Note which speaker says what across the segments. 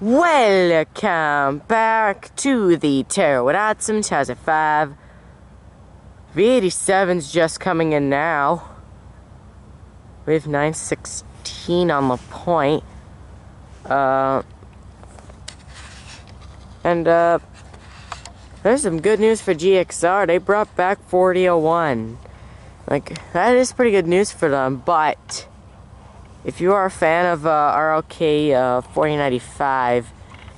Speaker 1: Welcome back to the Pterodactyl 2005. V87's just coming in now. We have 916 on the point. Uh, and, uh, there's some good news for GXR. They brought back 4001. Like, that is pretty good news for them, but if you are a fan of uh, RLK uh, 4095,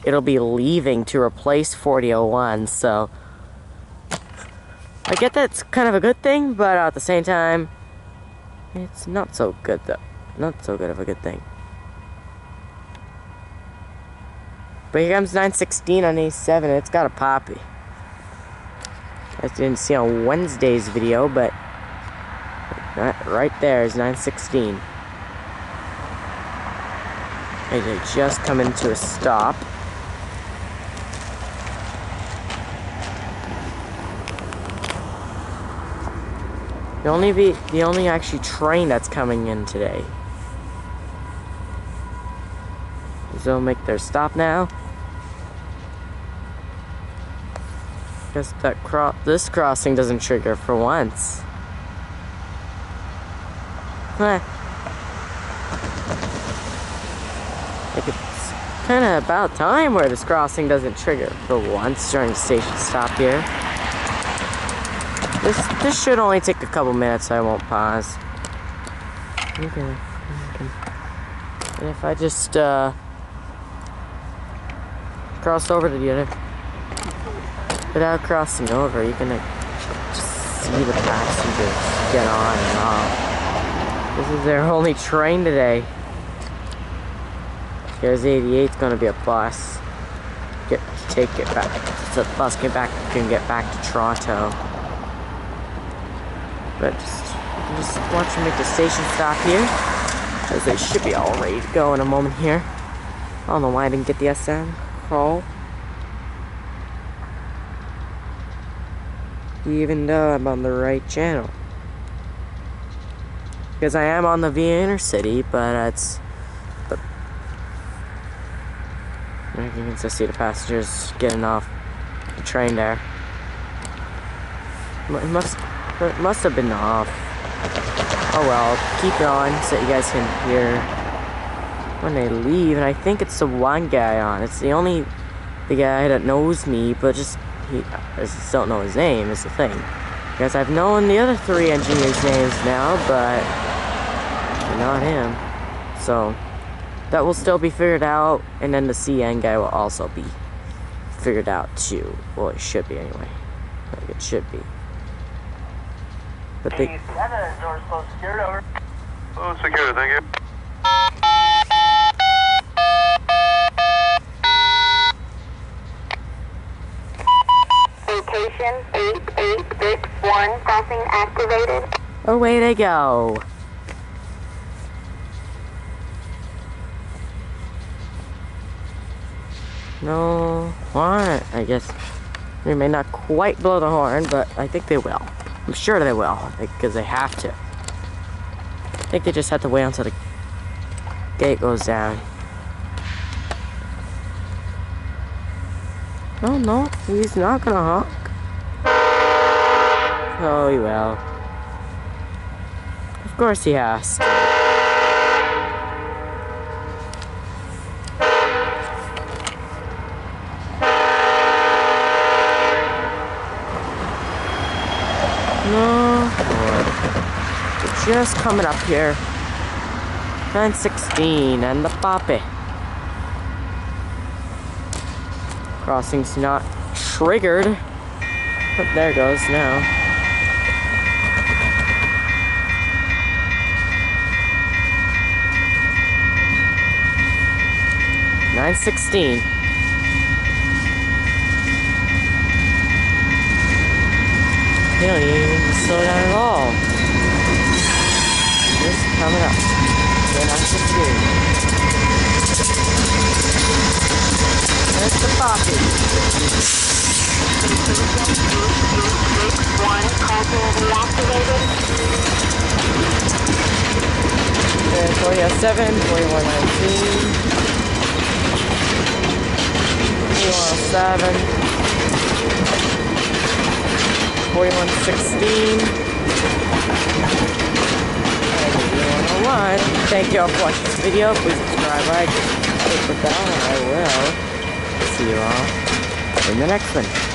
Speaker 1: it'll be leaving to replace 4001, so I get that's kind of a good thing, but at the same time, it's not so good though. Not so good of a good thing. But here comes 916 on A7, it's got a poppy. I didn't see on Wednesday's video, but right there is 916. And they just come into a stop. The only be the only actually train that's coming in today. They'll make their stop now. Guess that cro this crossing doesn't trigger for once. Like it's kind of about time where this crossing doesn't trigger for once during the station stop here. This this should only take a couple minutes, so I won't pause. Okay. And if I just uh, cross over to the other, without crossing over, you can just see the passengers get on and off. This is their only train today. Here's 88's gonna be a bus. Get take it back. So the bus get back can get back to Toronto. But just just watch them make the station stop here. Because they should be all ready to go in a moment here. I don't know why I didn't get the SM call. Even though I'm on the right channel. Because I am on the Via Intercity, but it's... But you can just see the passengers getting off the train there. It must, it must have been off. Oh well, keep it on so you guys can hear when they leave. And I think it's the one guy on. It's the only the guy that knows me, but just he, I just don't know his name. Is the thing. Because I've known the other three engineers' names now, but not him. So that will still be figured out, and then the CN guy will also be figured out too. Well, it should be anyway. Like it should be. But they.
Speaker 2: Oh, secure, thank you.
Speaker 3: Location 8861 crossing activated.
Speaker 1: Away they go. No horn. I guess they may not quite blow the horn, but I think they will. I'm sure they will, because they have to. I think they just have to wait until the gate goes down. Oh no, he's not gonna honk. Oh, he will. Of course he has to. No. We're just coming up here. 916 and the Poppy. Crossing's not triggered. But there goes now. Nine sixteen. Even slow down at all. Coming up. Then I should do. There's the poppy.
Speaker 3: One causing reactivated.
Speaker 1: There's 4007, 4119. 4107. 4116. And 101. Thank you all for watching this video. Please subscribe, like, click the bell, and I will see you all in the next one.